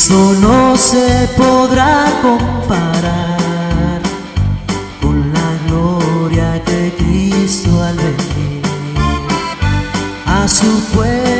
Eso no se podrá comparar con la gloria que Cristo al venir a su pueblo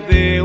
de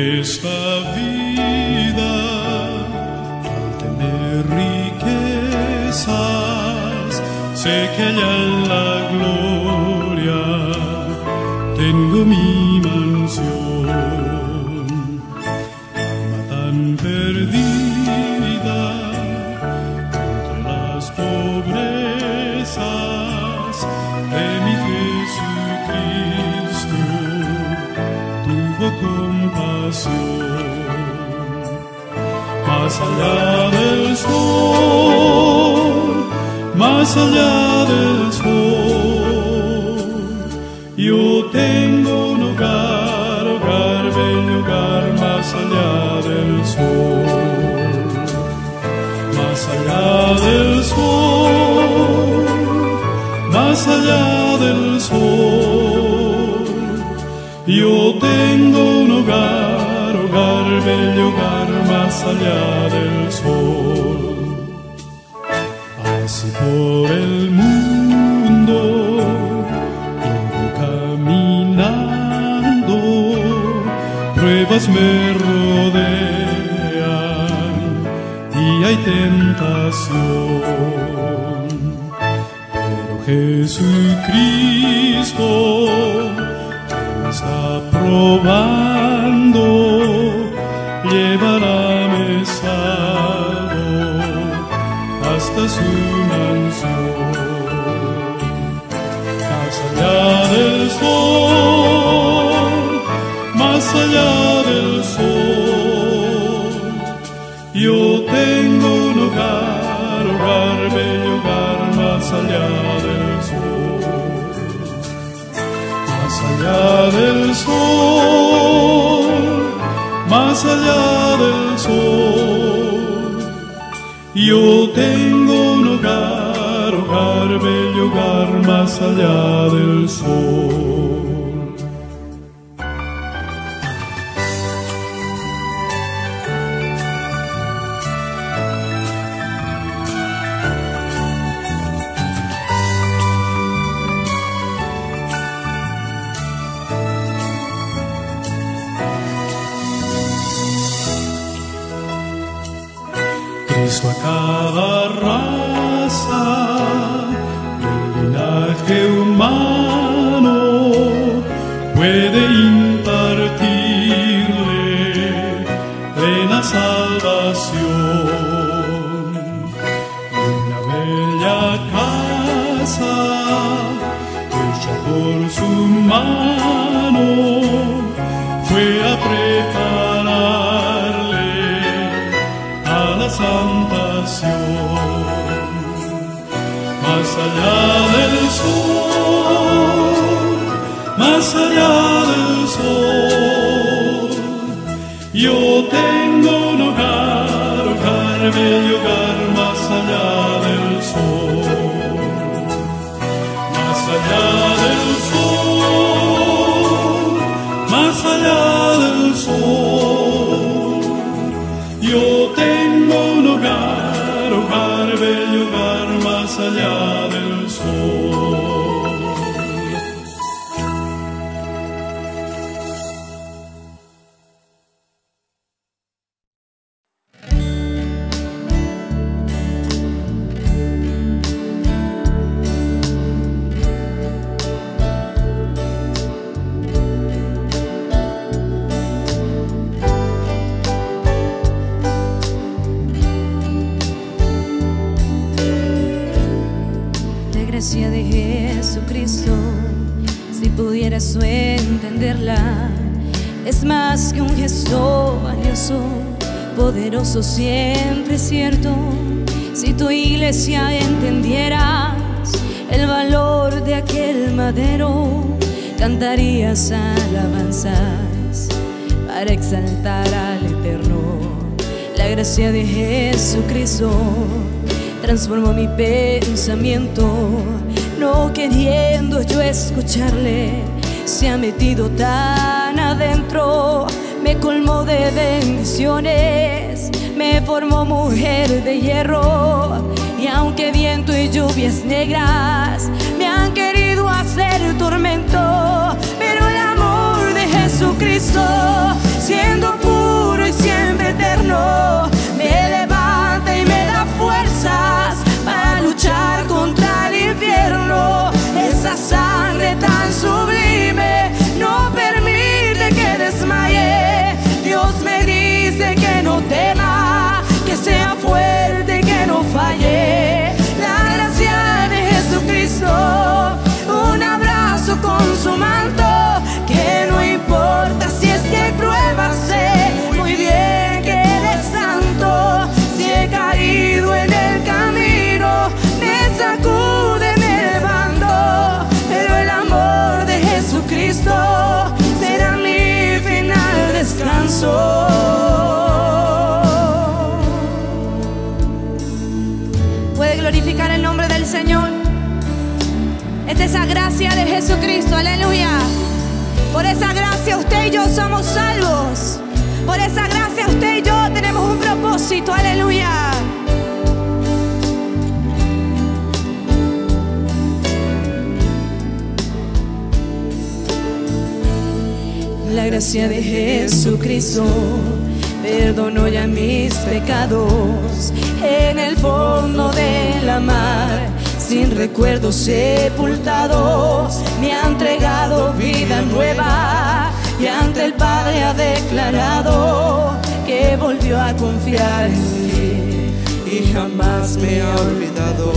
esta vida del sol, más allá del sol, yo tengo un hogar, hogar, bello hogar, más allá del sol. gracia de Jesucristo transformó mi pensamiento. No queriendo yo escucharle, se ha metido tan adentro, me colmó de bendiciones, me formó mujer de hierro. Y aunque viento y lluvias negras me han querido hacer tormento, pero el amor de Jesucristo, siendo puro y eterno me levanta y me da fuerzas para luchar contra el infierno. Esa sangre tan sublime no permite que desmaye. Dios me dice que no tema, que sea fuerte, que no falle. La gracia de Jesucristo, un abrazo con su manto, que no importa si es que hay pruebas. Eh. Puede glorificar el nombre del Señor. Esta es la gracia de Jesucristo, aleluya. Por esa gracia usted y yo somos salvos. Por esa gracia usted y yo tenemos un propósito, aleluya. La gracia de Jesucristo. Perdonó ya mis pecados en el fondo de la mar, sin recuerdos sepultados, me ha entregado vida nueva. Y ante el Padre ha declarado que volvió a confiar en mí. Y jamás me ha olvidado.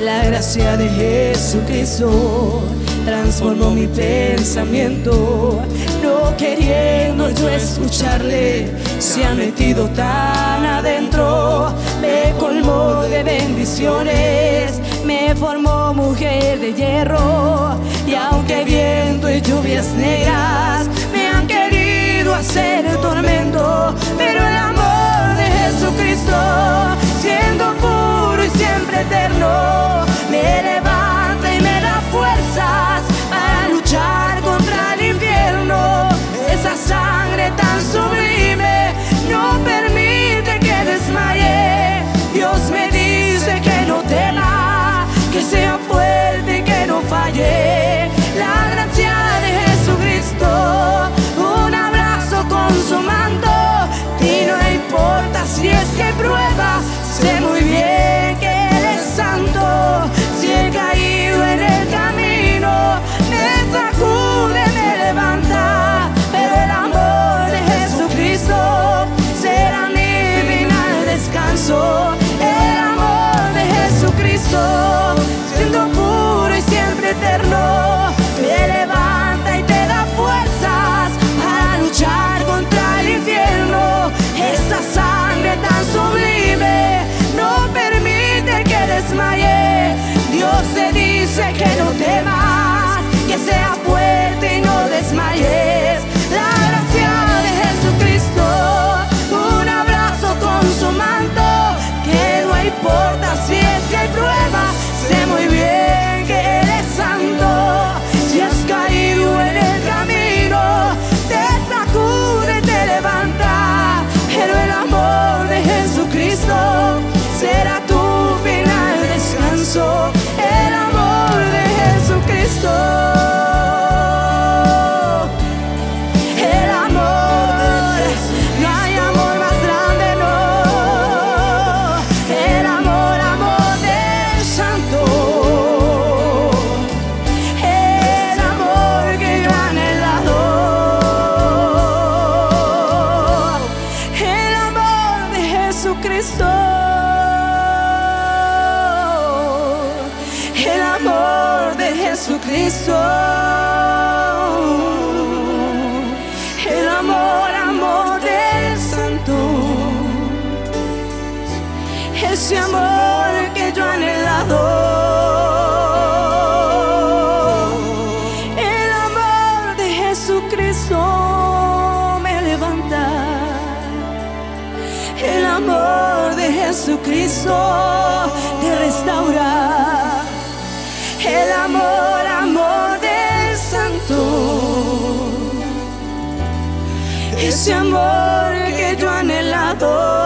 La gracia de Jesucristo transformó mi pensamiento, no queriendo yo escucharle, se ha metido tan adentro, me colmó de bendiciones, me formó mujer de hierro, y aunque viento y lluvias negras me han querido hacer el tormento, pero el amor de Jesucristo, siendo puro y siempre eterno, me Dios te dice que no temas, que sea fuerte y no desmayes. Ese amor que yo anhelado.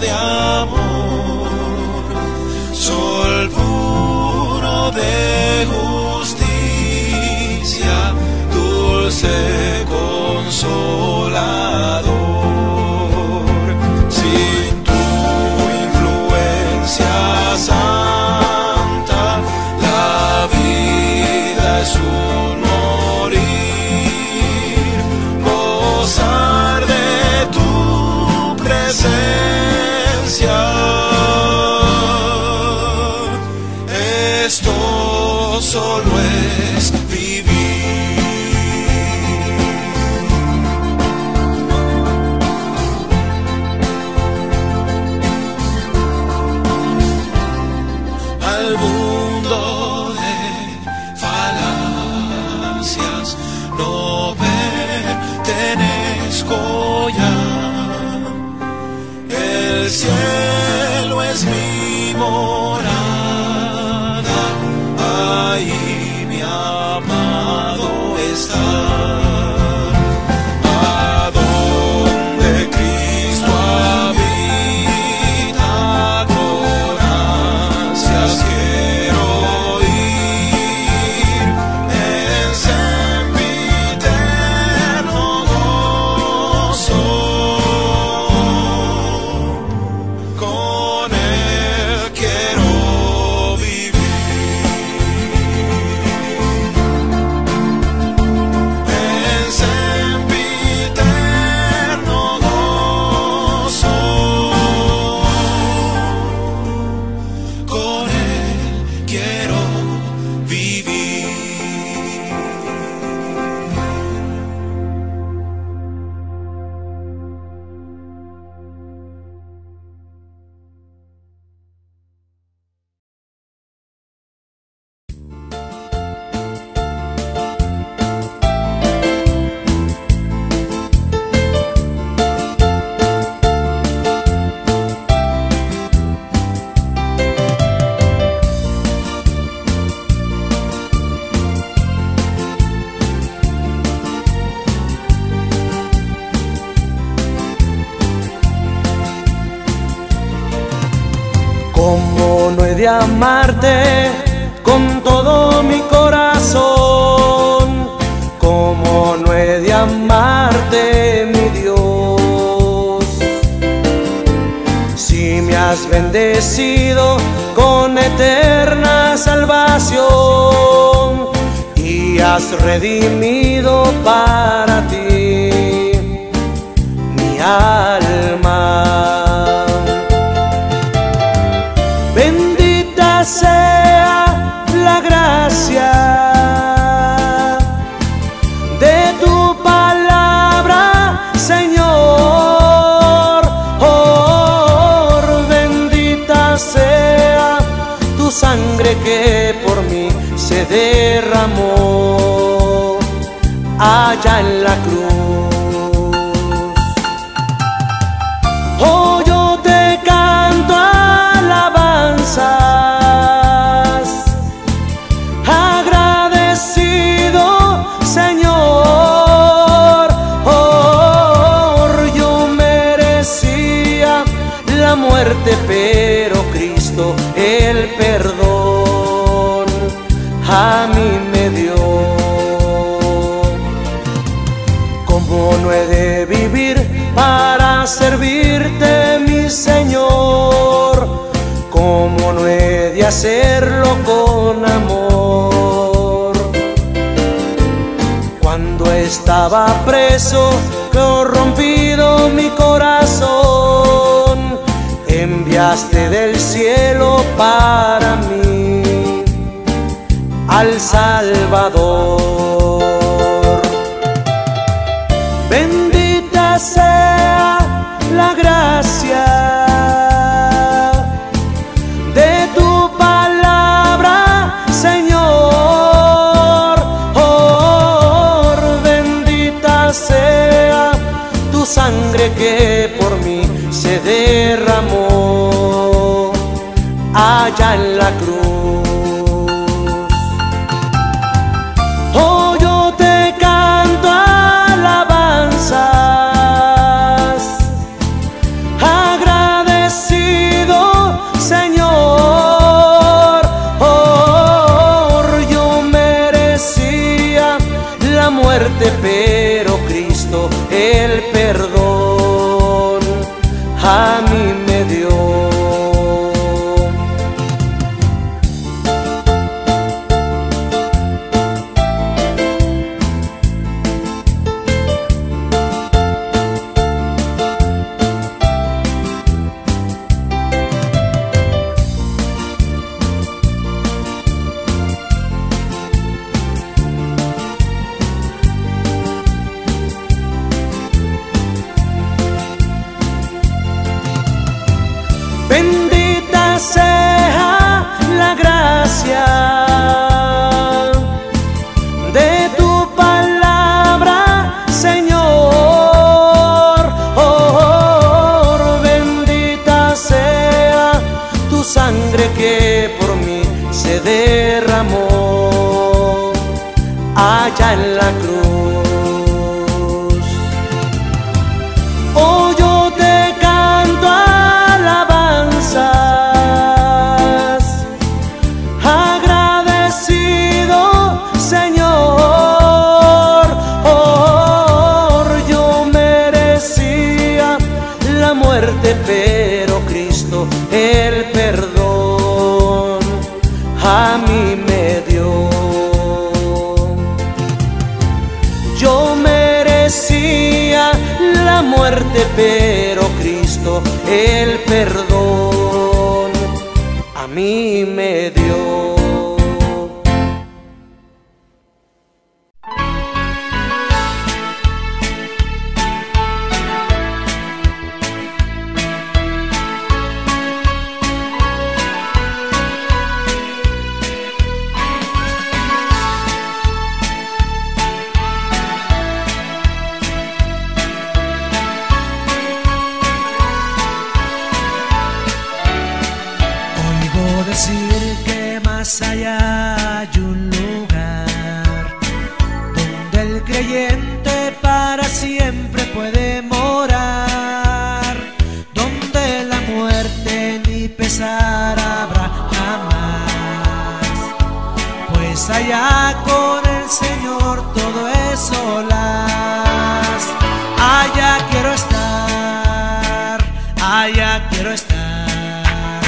the solo ¿Cómo no he de amarte con todo mi corazón? ¿Cómo no he de amarte, mi Dios? Si me has bendecido con eterna salvación y has redimido para ti mi alma allá en la cruz. estaba preso, corrompido mi corazón, enviaste del cielo para mí al Salvador. quiero estar.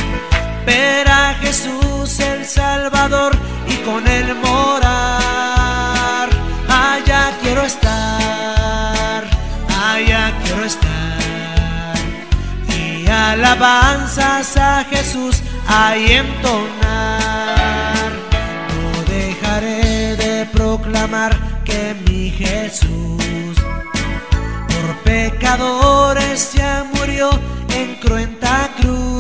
Ver a Jesús el Salvador y con él morar. Allá quiero estar, allá quiero estar. Y alabanzas a Jesús ahí entonar. No dejaré de proclamar que mi Jesús pecadores ya murió en cruenta cruz.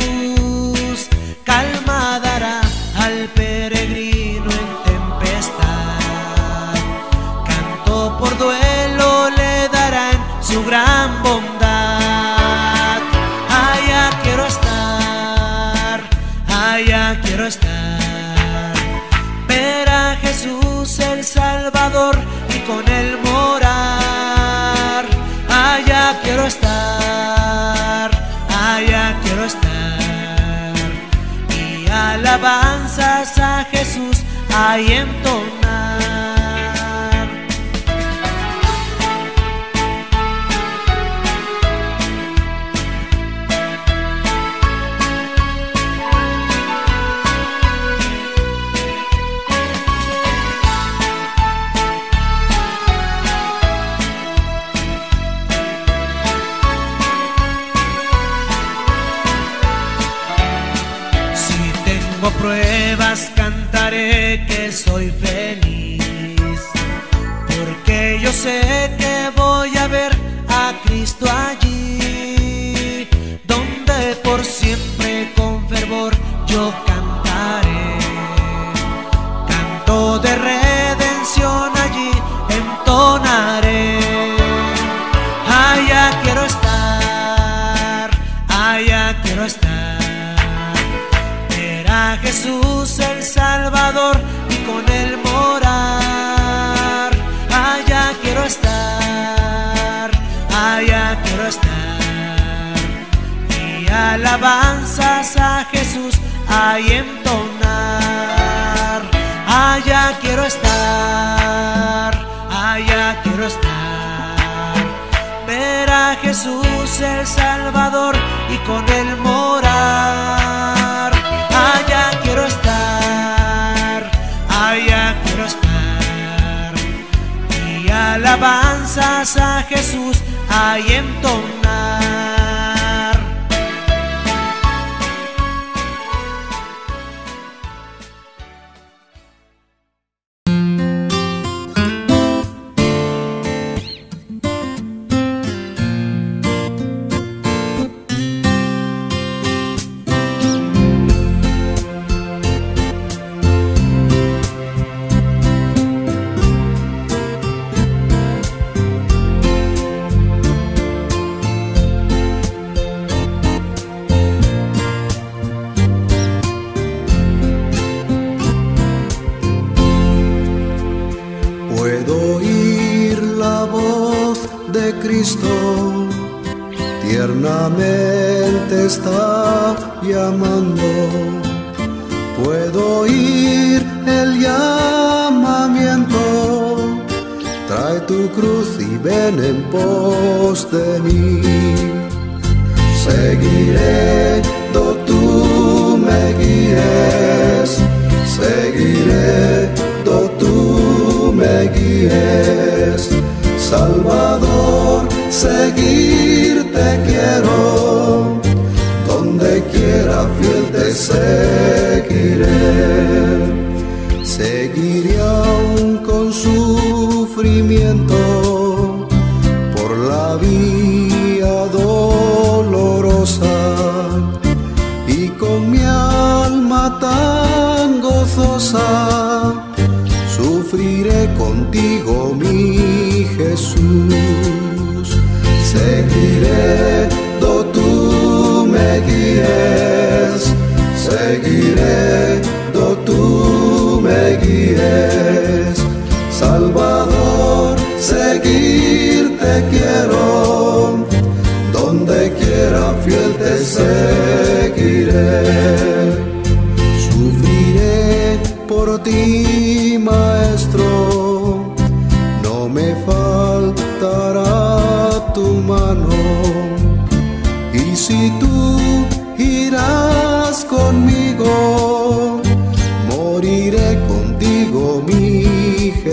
Jesús, ahí entonces soy feliz, porque yo sé que voy a ver a Cristo allí, donde por siempre con fervor yo cantaré. Canto de redención allí entonaré. Allá quiero estar, allá quiero estar. Ver a Jesús a Jesús ahí entonar. Allá quiero estar, allá quiero estar. Ver a Jesús el Salvador y con él morar. Allá quiero estar, allá quiero estar. Y alabanzas a Jesús ahí entonar.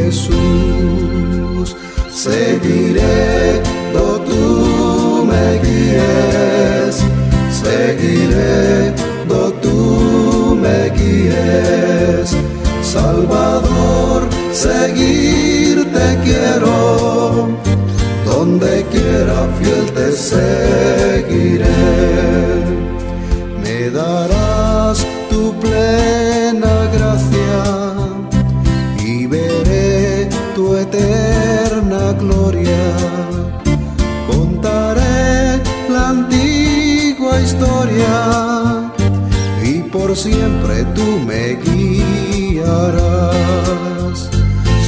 Jesús. Seguiré do tú me guíes, seguiré do tú me guíes. Salvador, seguirte quiero, donde quiera fiel te seguiré. Me darás tu plena siempre tú me guiarás.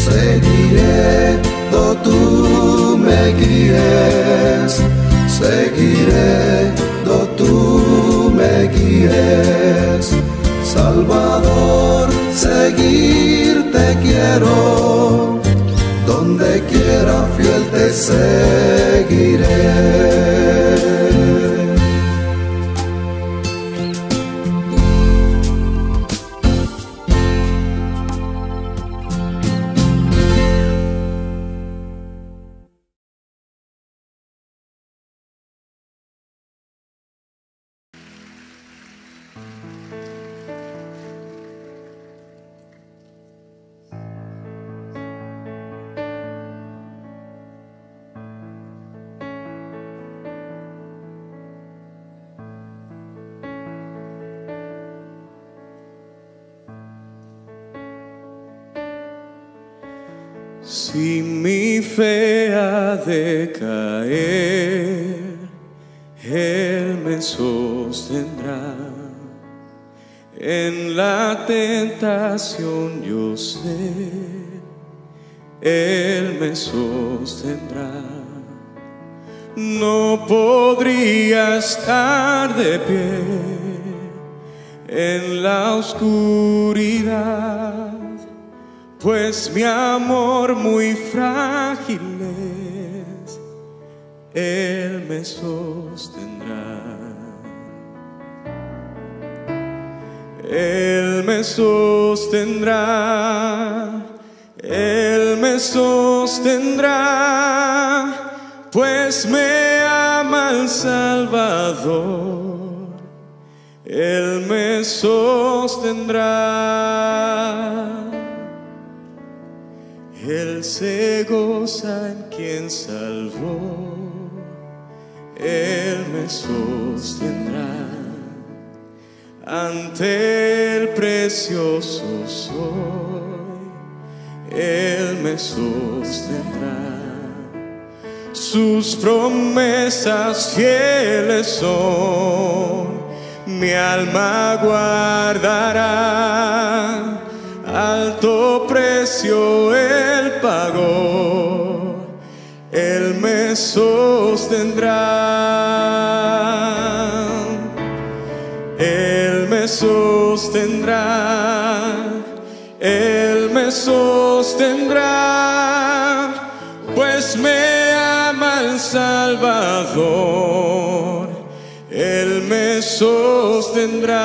Seguiré do tú me guíes, seguiré do tú me guíes. Salvador, seguirte quiero, donde quiera fiel te seguiré. Estar de pie en la oscuridad, pues mi amor muy frágil es, Él me sostendrá. Él me sostendrá, Él me sostendrá, pues me Salvador. Él me sostendrá. Él se goza en quien salvó. Él me sostendrá ante el precioso soy, Él me sostendrá. Sus promesas fieles son, mi alma guardará, alto precio Él pagó, Él me sostendrá. Él me sostendrá, Él me sostendrá, Salvador, Él me sostendrá.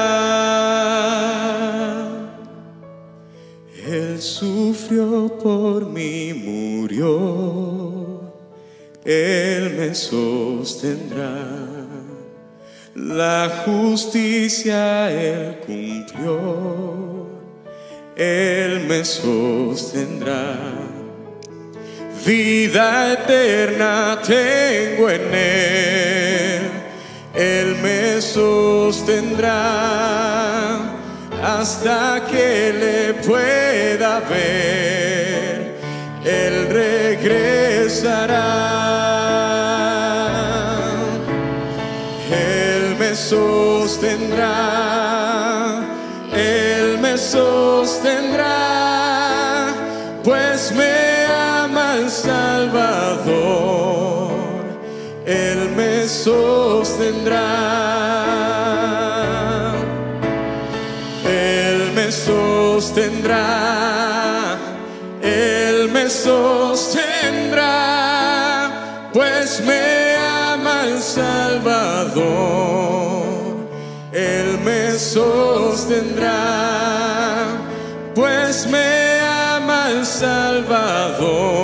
Él sufrió por mí, murió, Él me sostendrá. La justicia Él cumplió, Él me sostendrá. Vida eterna tengo en Él, Él me sostendrá hasta que le pueda ver, Él regresará. Él me sostendrá, Él me sostendrá, Él me sostendrá, Él me sostendrá, pues me ama el Salvador, Él me sostendrá, pues me ama el Salvador,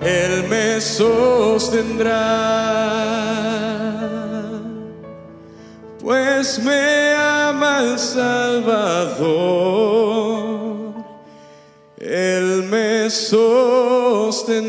Él me sostendrá, pues me ama el Salvador, Él me sostendrá.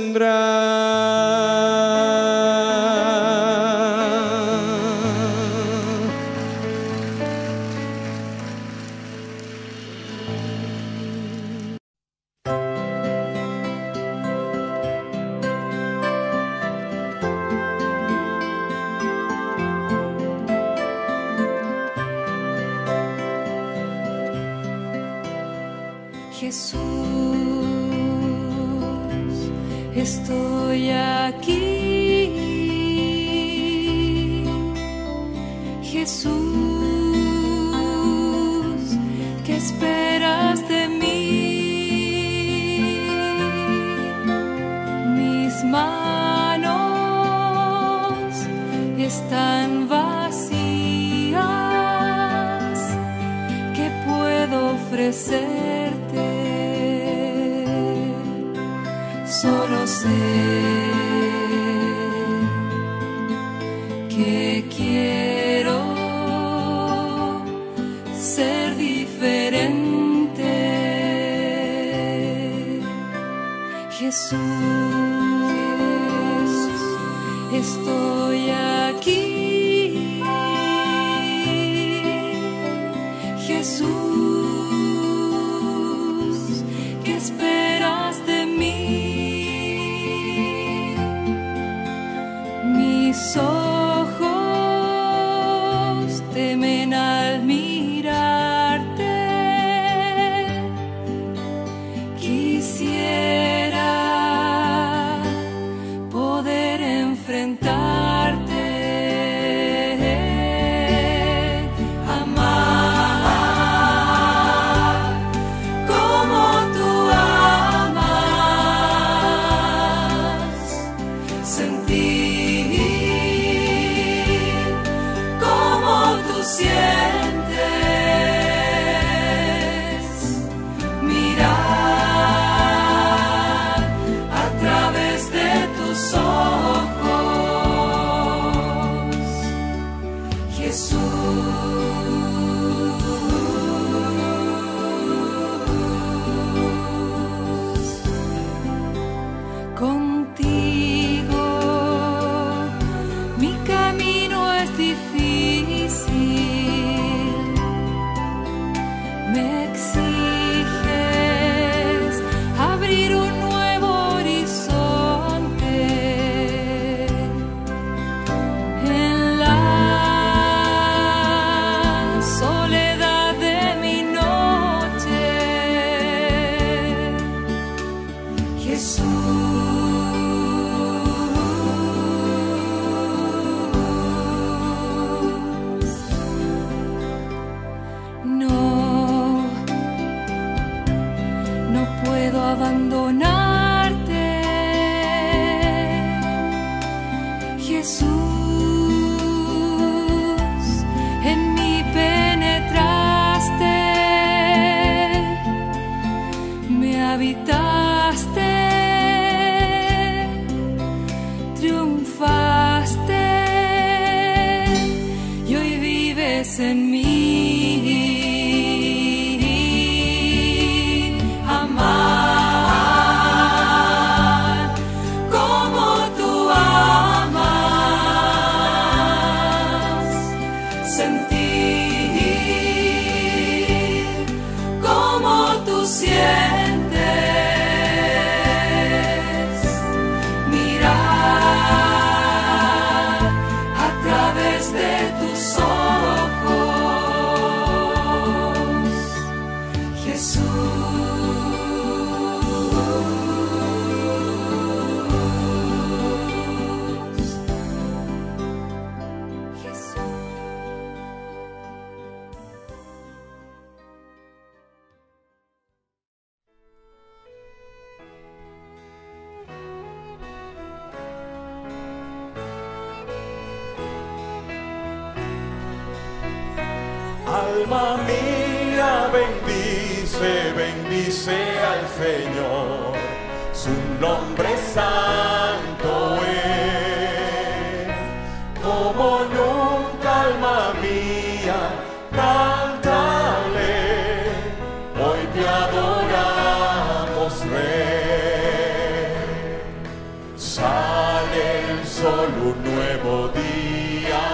un nuevo día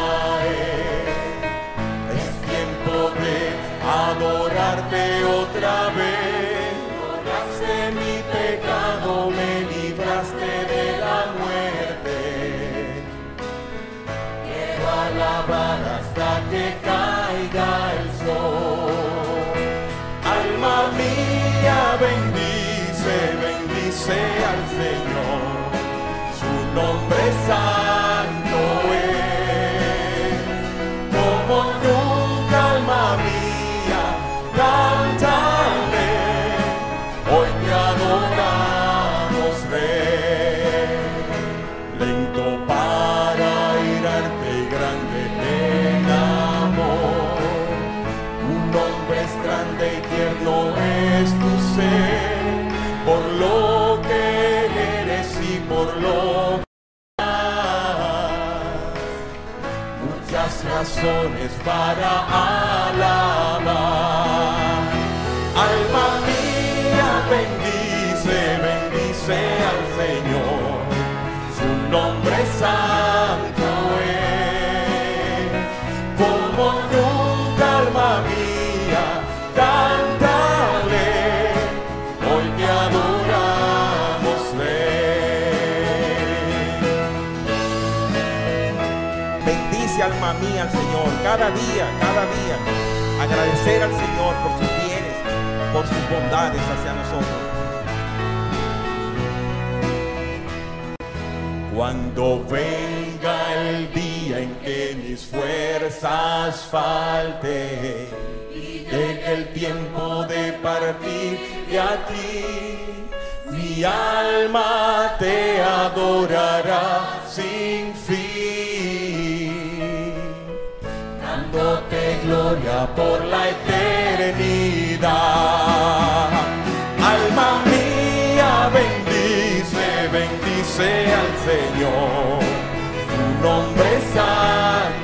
es, es tiempo de adorarte otra vez. Borraste mi pecado, me libraste de la muerte. Quiero alabar hasta que caiga el sol. Alma mía, bendice, bendice al Señor. Su nombre es es para alabar. Cada día, cada día. Agradecer al Señor por sus bienes, por sus bondades hacia nosotros. Cuando venga el día en que mis fuerzas falte y llegue el tiempo de partir de a ti, mi alma te adorará sin gloria por la eternidad. Alma mía, bendice, bendice al Señor, su nombre santo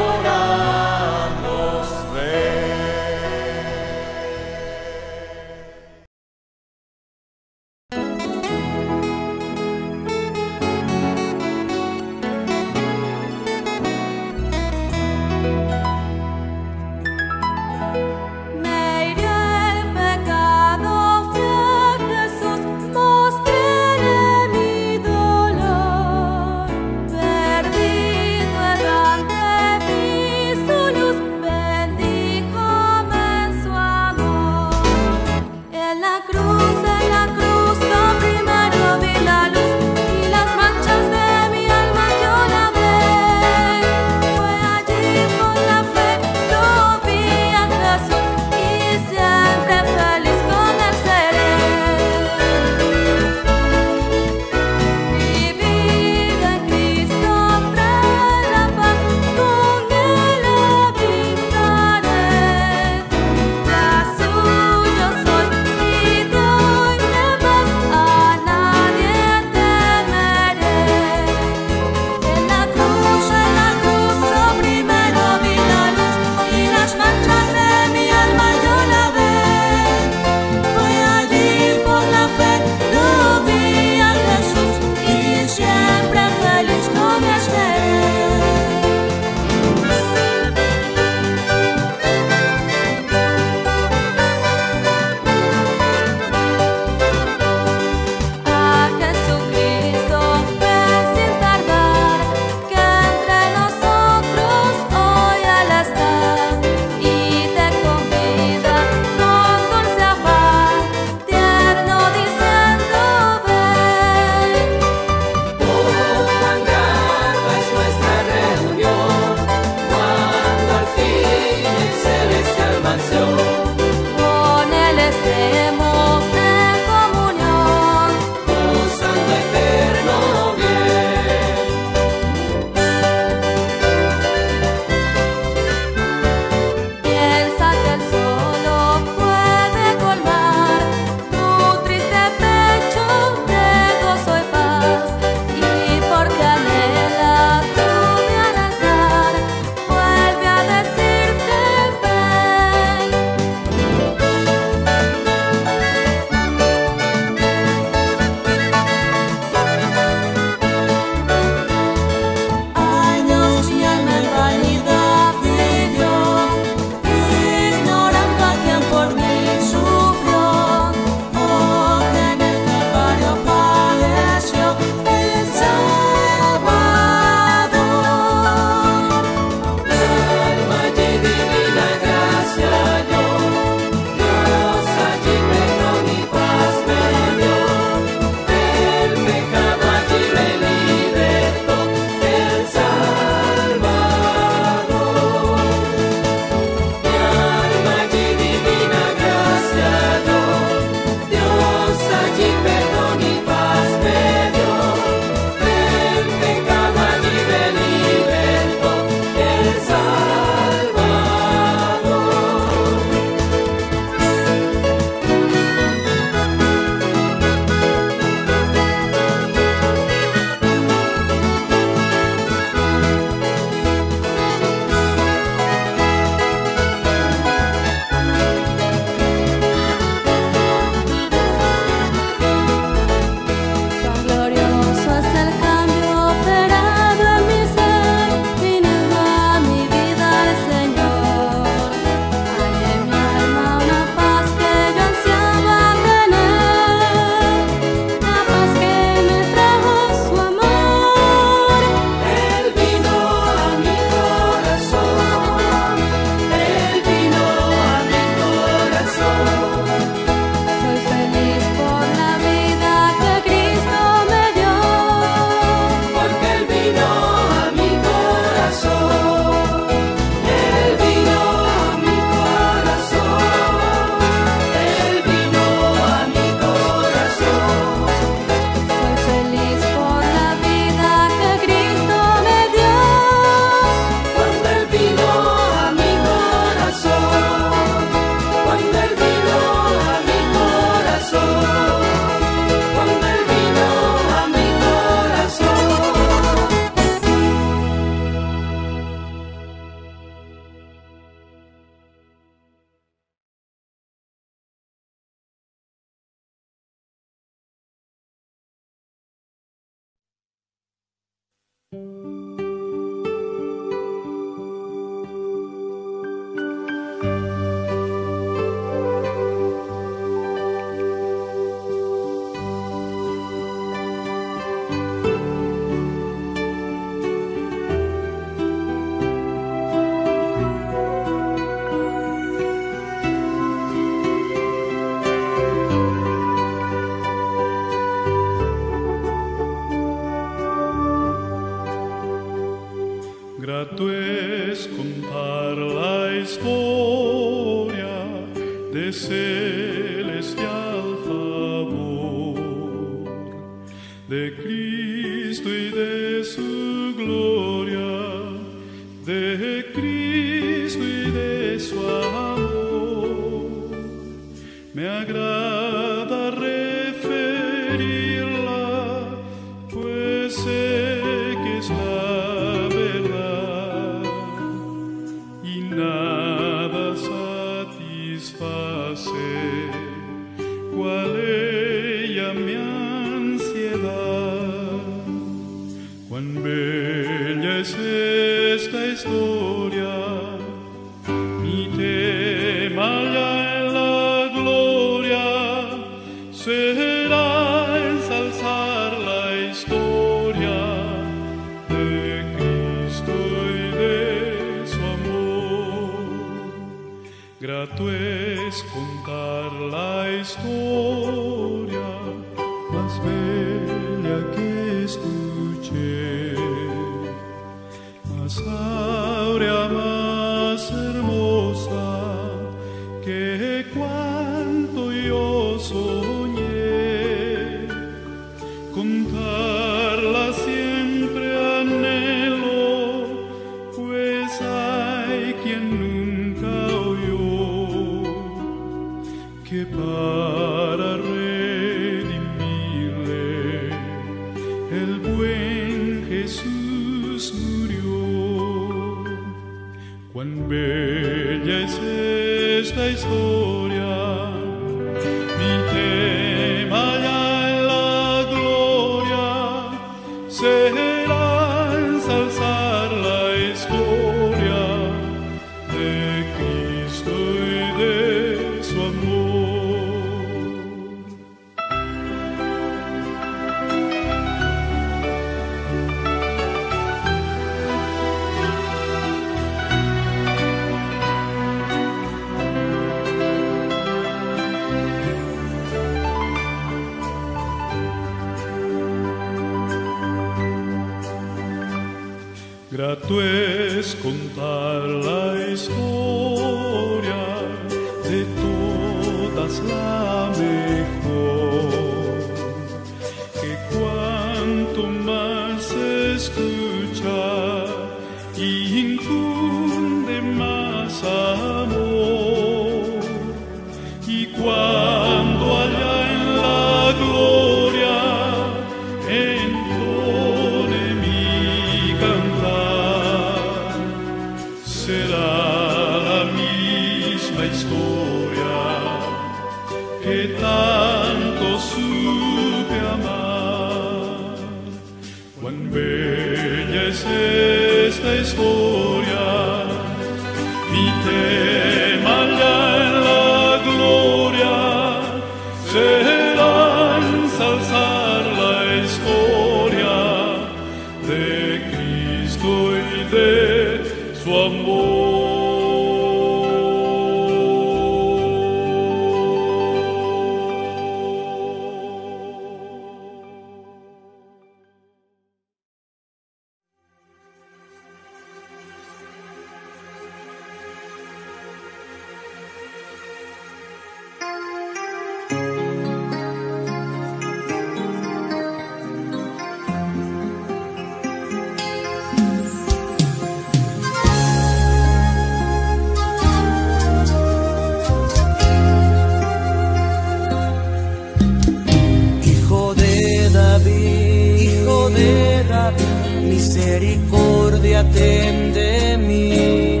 misericordia, atende mí.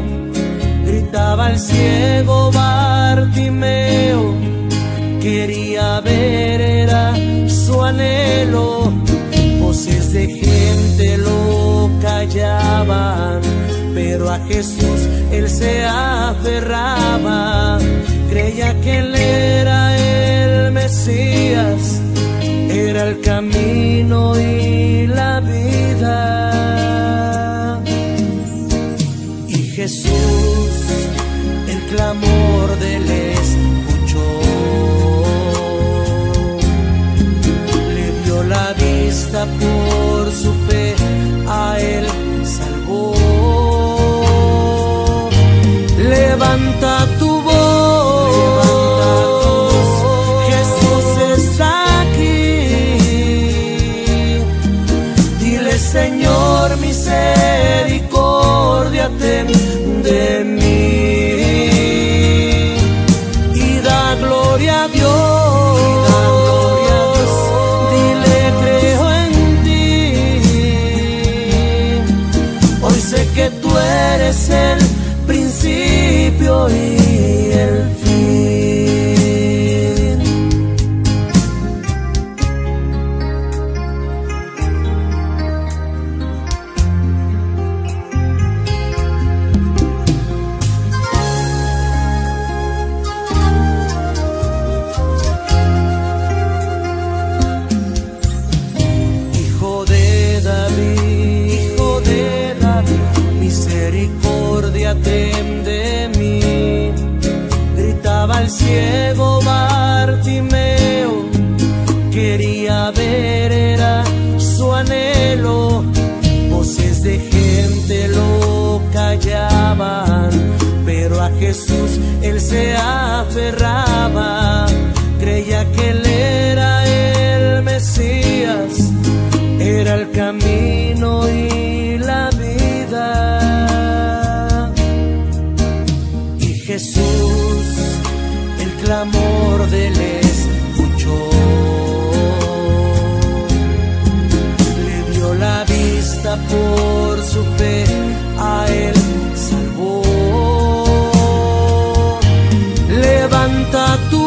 Gritaba el ciego Bartimeo, quería ver, era su anhelo. Voces de gente lo callaban, pero a Jesús él se aferraba. Creía que él era el Mesías, era el camino y la vida. amor. hoy. Se aferraba. Levanta tu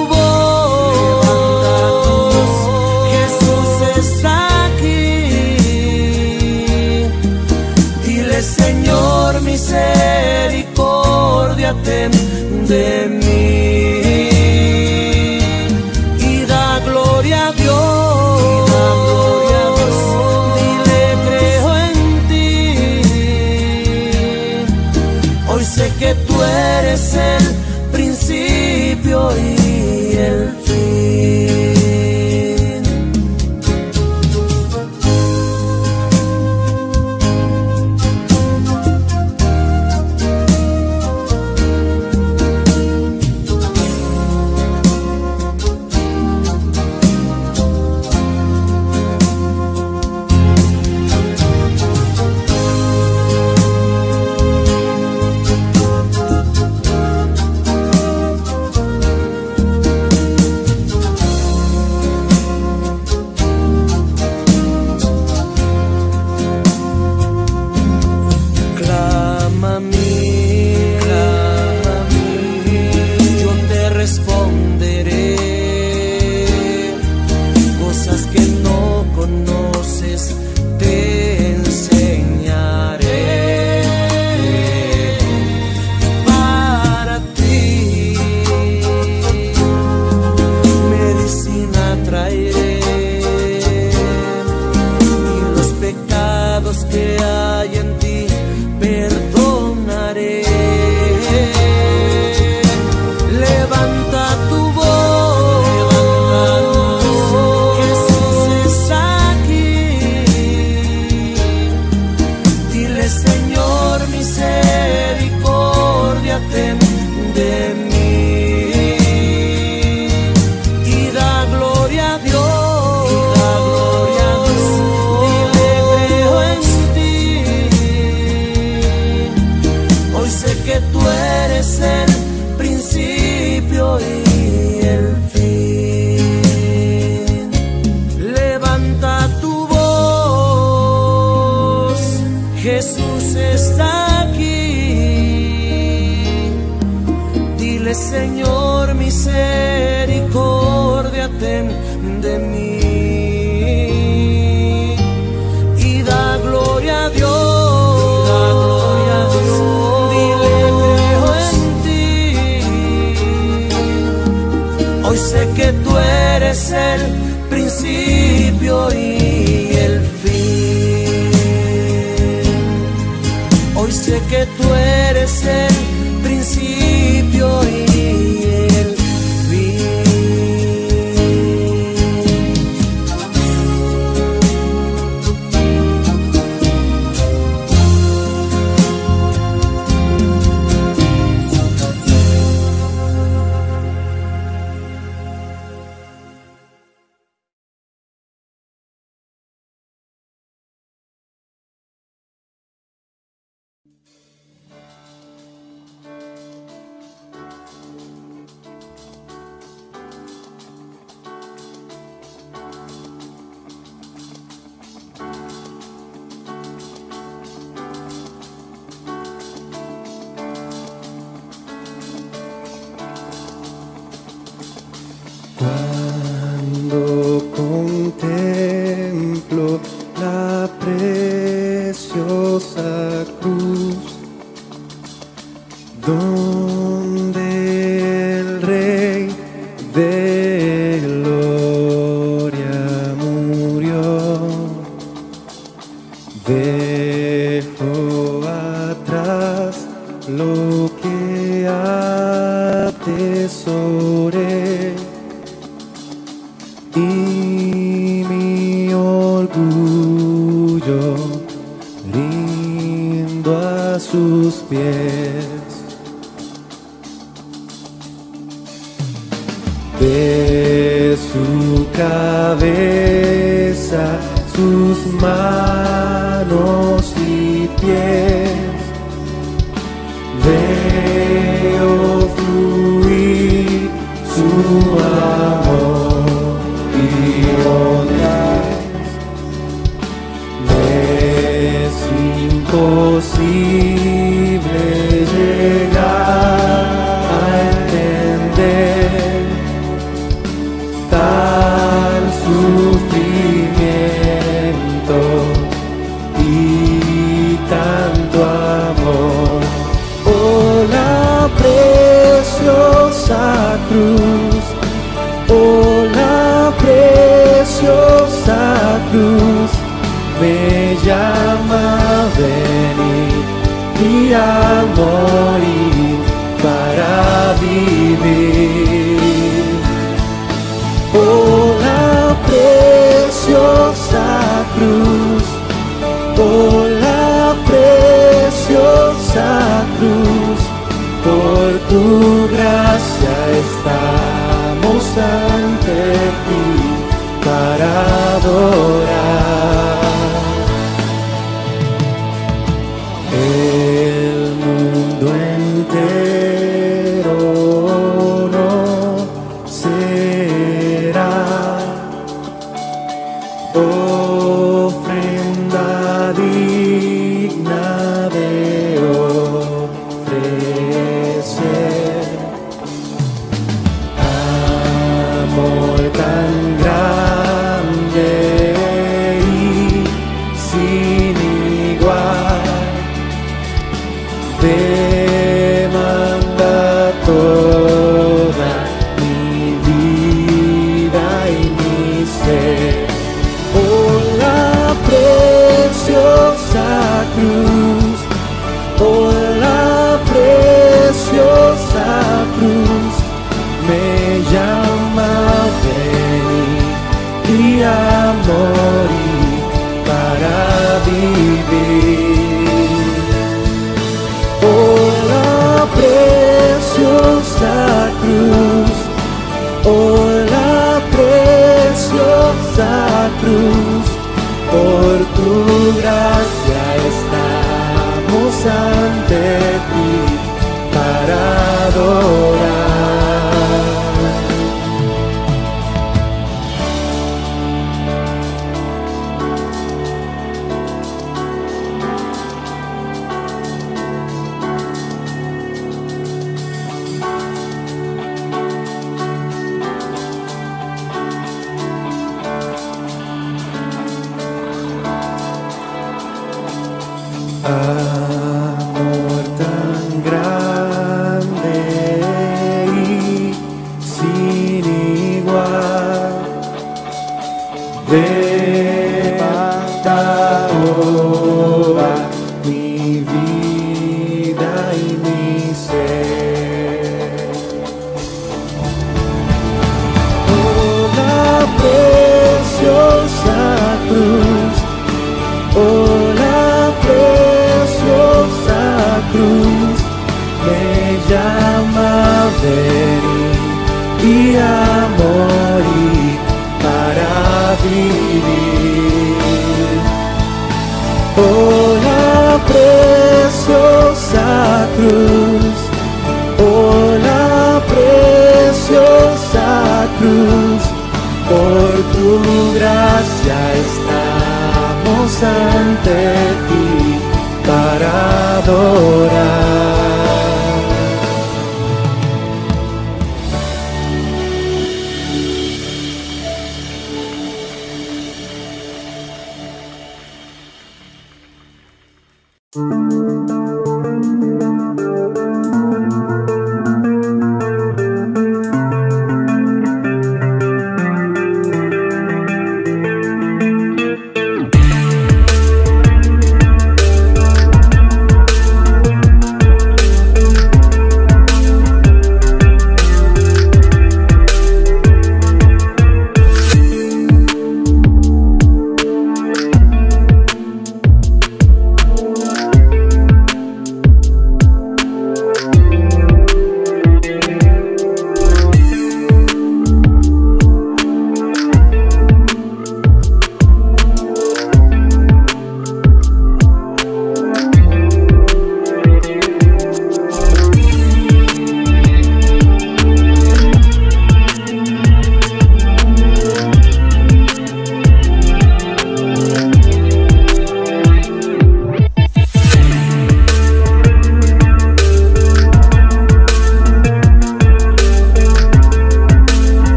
more.